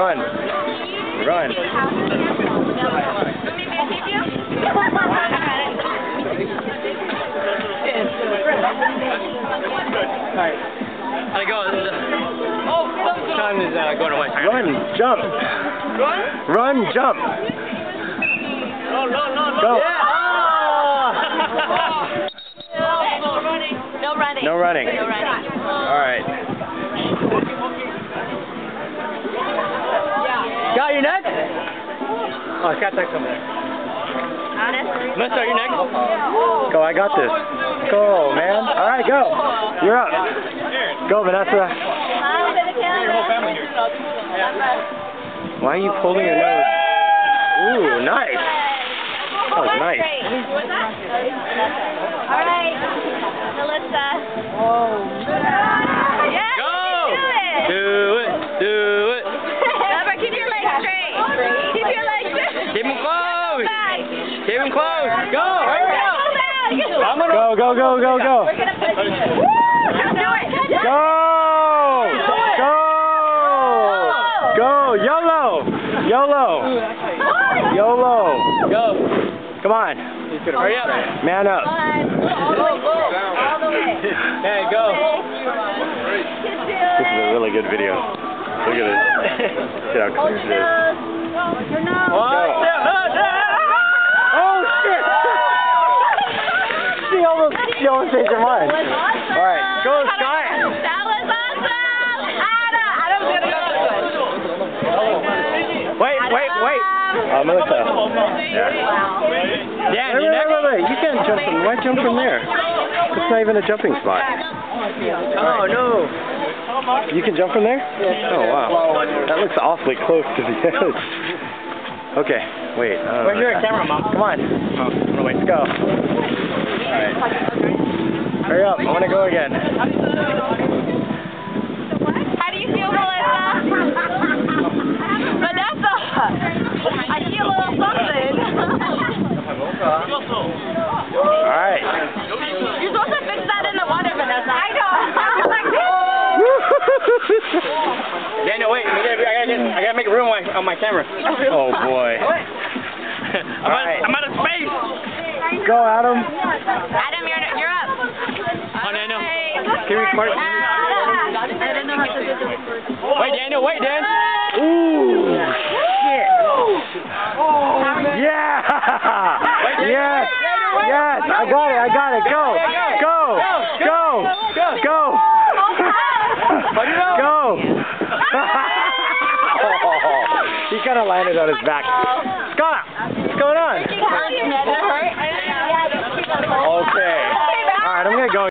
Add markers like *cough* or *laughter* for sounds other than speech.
run. Run. Alright. It go? Oh, Sean is uh, going away. Run, jump. Run, jump. No, no, no, no. Go. Yeah. No running. No running. No running. All right. Scott, you next? Oh, Scott's next over there. Honest? Melissa, you next? Go, I got this. Go, man. All right, go. You're up. Go, Vanessa. Why are you pulling your nose? Ooh, nice. That was nice. All right, Melissa. Yeah, Go! you can do Do it. it, do it. Deborah, keep your legs straight. Keep your legs straight. Keep 'em close. Back. Keep him close. Go, hurry up. Go. I'm gonna Go, go, go, go, go. We're gonna push you. Woo! Do it. Go! Go! Go! YOLO! YOLO! YOLO! Go. Come on. Hurry up. Man up. All the way. All the way. Okay, go. This is a really good video. Look at this. *laughs* See how clear it is. One, two, Oh shit! she almost, she almost changed her mind. All right, go Scott. That was awesome. Anna. Adam's gonna go. Wait, wait, wait. Uh, Melissa. Yeah. Dan, Wait, you wait, wait, wait. You can't jump from. Why jump from there? It's not even a jumping spot. Oh, no. You can jump from there? Oh wow. That looks awfully close to the edge. Okay, wait. Uh, Where's your camera, Mom? Come on. Oh, wait, let's go. Alright. Hurry up, I wanna go again. How do you feel, Melissa? Vanessa, I see a little something. Alright. You're supposed to fix that in the water, Vanessa. I know. I'm like, Daniel, wait. I gotta, I gotta, get, I gotta make room on my, my camera. oh boy. *laughs* *laughs* I'm, out, Alright. I'm out of space. Go, Adam. Adam, you're, you're up. Oh, Daniel. Can we part? I don't know how to do this. Wait, Daniel. Wait, Dan. Ooh. Shit. Yeah. Yes. Yes. I got it. I got it. Go. Go. Go. Go. Go. *laughs* he kind of landed on his back. Oh Scott,